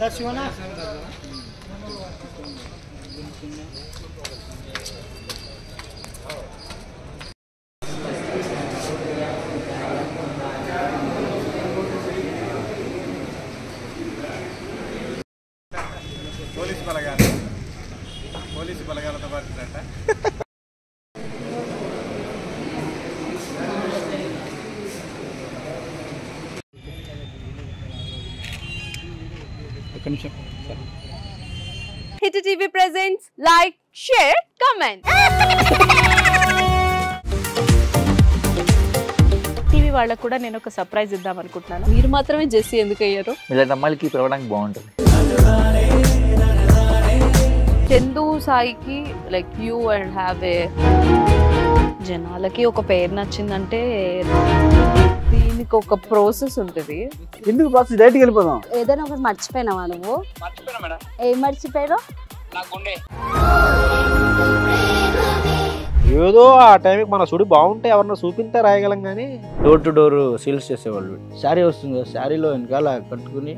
దర్శివనా police బలగాలు. Police బలగాలతో పడుతుందంట Hit TV presents like share comment. TV వాళ్ళకు కూడా నేను ఒక సర్ప్రైజ్ ఇద్దాం అనుకుంటున్నాను. మీరు మాత్రమే జెస్సీ ఎందుకు అయ్యారు? ఇలాంటి అమ్మాయిలకి పిలవడానికి బాగుంటుంది. సాయికి like you and have a జనాలకి ఒక పేరు నచ్చిందంటే దీనికి ఒక ప్రాసెస్ ఉంటుంది. ఎందుకు ప్రాసెస్ డైరెక్ట్కి వెళ్ళిపోదాం. ఏదైనా ఒకటి మర్చిపోయినావా నువ్వు? ఏం మర్చిపోయావు ఏదో ఆ టైంకి మన సుడి బాగుంటే ఎవరన్నా చూపిస్తే రాయగలం కానీ డోర్ టు డోర్ సేల్స్ చేసేవాళ్ళు. శారీ వస్తుంది కదా శారీలో వెనకాల కట్టుకుని.